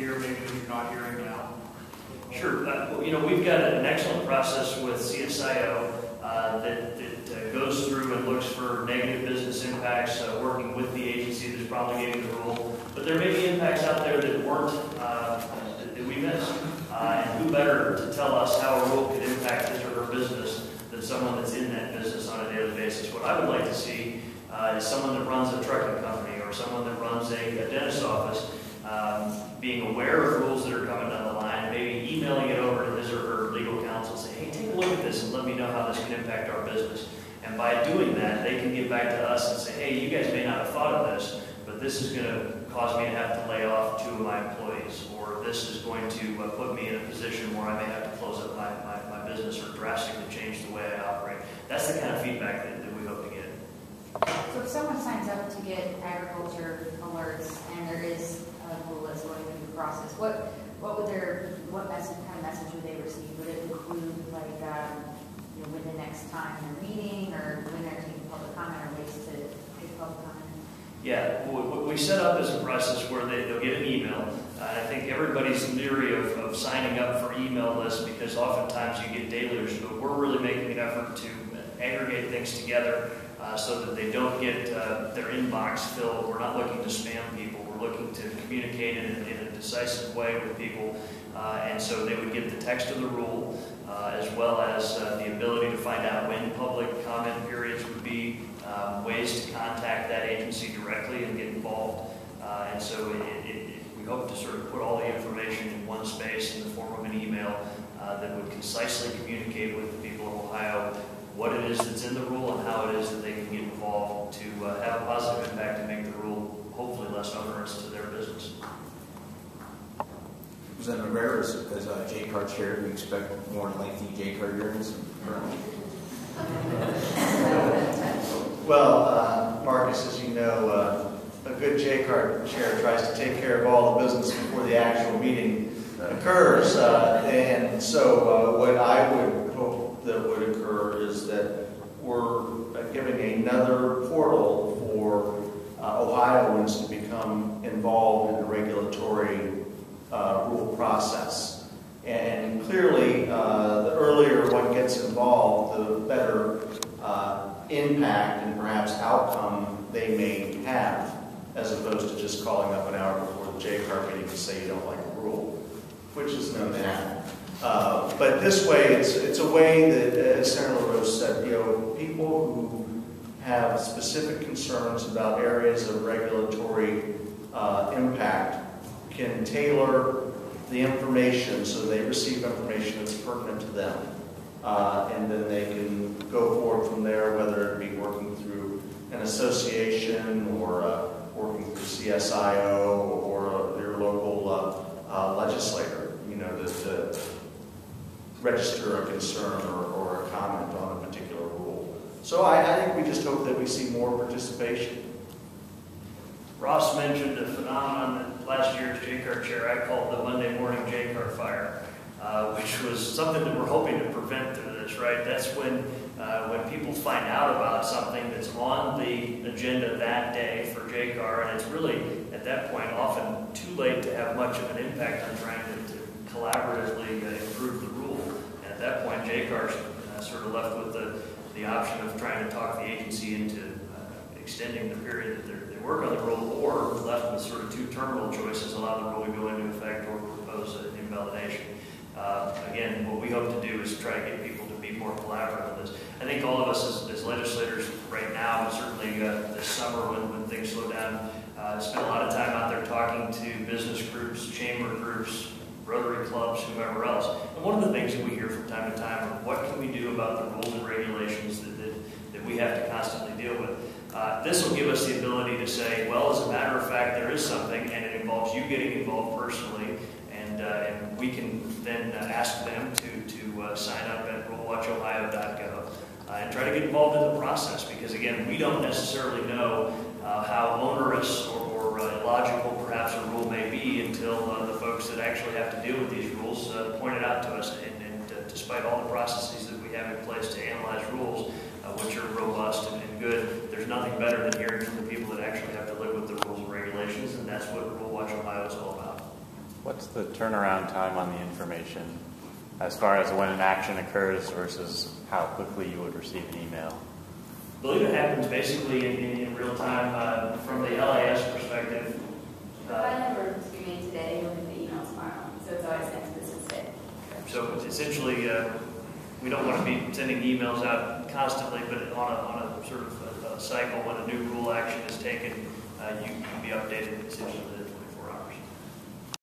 hear maybe you're not hearing now? Sure. Uh, You know, we've got an excellent process with CSIO uh, that that uh, goes through and looks for negative business impacts, uh, working with the agency that's promulgating the rule. But there may be impacts out there that weren't, uh, that that we missed. Uh, And who better to tell us how a rule could impact his or her business than someone that's in that business on a daily basis? What I would like to see is someone that runs a trucking company or someone that runs a a dentist office um, being aware of rules that are coming down the line, maybe emailing it over to his or her legal counsel, say, hey, take a look at this and let me know how this can impact our business. And by doing that, they can get back to us and say, hey, you guys may not have thought of this, but this is going to cause me to have to lay off two of my employees, or this is going to uh, put me in a position where I may have to close up my, my, my business or drastically change the way I operate. That's the kind of feedback that, that we hope to get. So if someone signs up to get agriculture alerts and there is a rule that's going through the process, what, what would their, what message, kind of message would they receive? Would it include like, um, you know, when the next time they're meeting or when they're taking public comment or ways to take public comment? Yeah, what we set up is a process where they, they'll get an email. Uh, I think everybody's leery of, of signing up for email lists because oftentimes you get dailies, but we're really making an effort to aggregate things together uh, so that they don't get uh, their inbox filled. We're not looking to spam people. We're looking to communicate in, a- in a decisive way with people. Uh, and so they would get the text of the rule uh, as well as uh, the ability to find out when public comment periods would be, um, ways to contact that agency directly and get involved. And so it- it, it, we hope to sort of put all the information in one space in the form of an email that would concisely communicate with the people of Ohio what it is that's in the rule and how it is that they can get involved to uh, have a positive impact and make the rule hopefully less onerous to their business. Representative Rivera, as, as a J-CAR chair, you expect more lengthy J-CAR hearings? Well, uh, Marcus, as you know, uh, a good J-CAR chair tries to take care of all the business before the actual meeting occurs. Uh, And so uh, what I would hope that would occur is that we're giving another portal for uh, Ohioans to become involved in the regulatory uh, rule process. And clearly, uh, the earlier one gets involved, the better uh, impact and perhaps outcome they may have, as opposed to just calling up an hour before the J-CAR meeting to say you don't like a rule, which is no happen. Uh, But this way, it's, it's a way that, as Senator LaRose said, you know, people who have specific concerns about areas of regulatory uh, impact can tailor the information so they receive information that's pertinent to them. Uh, And then they can go forward from there, whether it be working through an association or uh, working through CSIO or their local uh, uh, legislator, you know, to- to register a concern or or a comment on a particular rule. So I I think we just hope that we see more participation. Ross mentioned a phenomenon that last year's J-Car chair I called the Monday morning J-Car fire, uh, which was something that we're hoping to prevent through this, right? That's when, uh, when people find out about something that's on the agenda that day for J-Car, and it's really, at that point, often too late to have much of an impact on trying to, to collaboratively uh, improve the rule. And at that point, J-Car's uh, sort of left with the, the option of trying to talk the agency into extending the period that they're, work on the rule, or left with sort of two terminal choices, allow the rule to go into effect or propose an invalidation. Uh, Again, what we hope to do is try to get people to be more collaborative on this. I think all of us as, as legislators right now, and certainly uh, this summer when, when things slow down, uh, spend a lot of time out there talking to business groups, chamber groups, Rotary clubs, whoever else. And one of the things that we hear from time to time are what can we do about the rules and regulations that, that, that we have to constantly deal with. Uh, this will give us the ability to say, well, as a matter of fact, there is something, and it involves you getting involved personally, and, uh, and we can then uh, ask them to, to uh, sign up at rulewatchohio.gov uh, and try to get involved in the process, because again, we don't necessarily know how onerous or, or illogical perhaps a rule may be until the folks that actually have to deal with these rules point it out to us. And, and despite all the processes that we have in place to analyze rules, uh, which are robust and, and good, there's nothing better than hearing from the people that actually have to live with the rules and regulations, and that's what Rule Watch Ohio is all about. What's the turnaround time on the information as far as when an action occurs versus how quickly you would receive an email? I believe it happens basically in, in, in real time, uh, from the LIS perspective. The Uh, phone number was made today, and the email tomorrow, so it's always next business day. So it's essentially, uh, we don't want to be sending emails out constantly, but on a, on a sort of a, a cycle, when a new rule action is taken, uh, you can be updated essentially